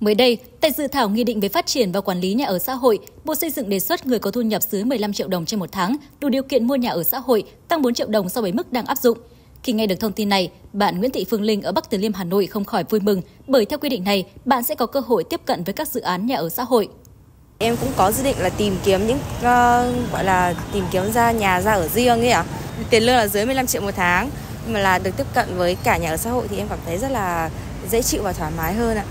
Mới đây, tại dự thảo nghị định về phát triển và quản lý nhà ở xã hội, Bộ Xây dựng đề xuất người có thu nhập dưới 15 triệu đồng trên một tháng đủ điều kiện mua nhà ở xã hội, tăng 4 triệu đồng so với mức đang áp dụng. Khi nghe được thông tin này, bạn Nguyễn Thị Phương Linh ở Bắc Từ Liêm Hà Nội không khỏi vui mừng bởi theo quy định này, bạn sẽ có cơ hội tiếp cận với các dự án nhà ở xã hội. Em cũng có dự định là tìm kiếm những uh, gọi là tìm kiếm ra nhà ra ở riêng ấy ạ. À. Tiền lương là dưới 15 triệu một tháng mà là được tiếp cận với cả nhà ở xã hội thì em cảm thấy rất là dễ chịu và thoải mái hơn ạ.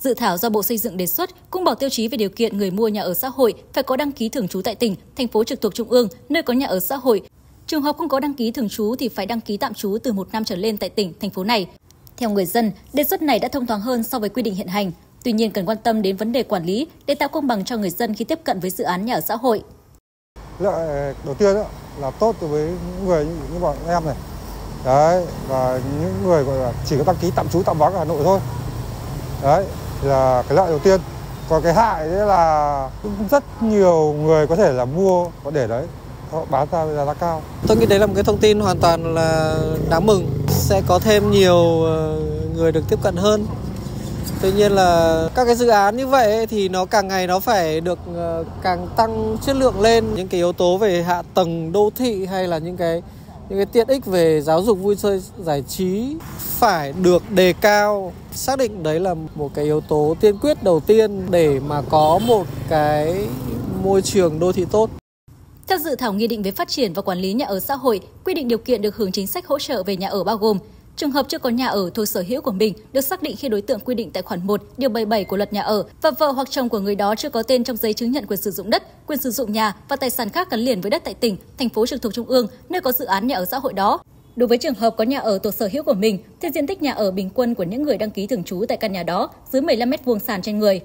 Dự thảo do Bộ Xây dựng đề xuất cũng bỏ tiêu chí về điều kiện người mua nhà ở xã hội phải có đăng ký thường trú tại tỉnh, thành phố trực thuộc trung ương, nơi có nhà ở xã hội. Trường hợp không có đăng ký thường trú thì phải đăng ký tạm trú từ một năm trở lên tại tỉnh, thành phố này. Theo người dân, đề xuất này đã thông thoáng hơn so với quy định hiện hành. Tuy nhiên cần quan tâm đến vấn đề quản lý để tạo công bằng cho người dân khi tiếp cận với dự án nhà ở xã hội. Lợi đầu tiên là tốt đối với những người như bọn em này. Đấy, và những người gọi là chỉ có đăng ký tạm trú tạm vắng ở Hà Nội thôi. Đấy, là cái lợi đầu tiên. Còn cái hại đấy là rất nhiều người có thể là mua có để đấy họ bán ra giá cao. Tôi nghĩ đấy là một cái thông tin hoàn toàn là đáng mừng. Sẽ có thêm nhiều ờ, người được tiếp cận hơn Tuy nhiên là các cái dự án như vậy thì nó càng ngày nó phải được ờ, càng tăng chất lượng lên những cái yếu tố về hạ tầng đô thị hay là những cái những cái tiện ích về giáo dục vui chơi giải trí phải được đề cao. Xác định đấy là một cái yếu tố tiên quyết đầu tiên để mà có một cái môi trường đô thị tốt. Theo dự thảo nghị định về phát triển và quản lý nhà ở xã hội, quy định điều kiện được hưởng chính sách hỗ trợ về nhà ở bao gồm Trường hợp chưa có nhà ở thuộc sở hữu của mình được xác định khi đối tượng quy định tại khoản 1, điều 77 của luật nhà ở và vợ hoặc chồng của người đó chưa có tên trong giấy chứng nhận quyền sử dụng đất, quyền sử dụng nhà và tài sản khác gắn liền với đất tại tỉnh, thành phố trực thuộc trung ương nơi có dự án nhà ở xã hội đó. Đối với trường hợp có nhà ở thuộc sở hữu của mình thì diện tích nhà ở bình quân của những người đăng ký thường trú tại căn nhà đó dưới 15 m2 sàn trên người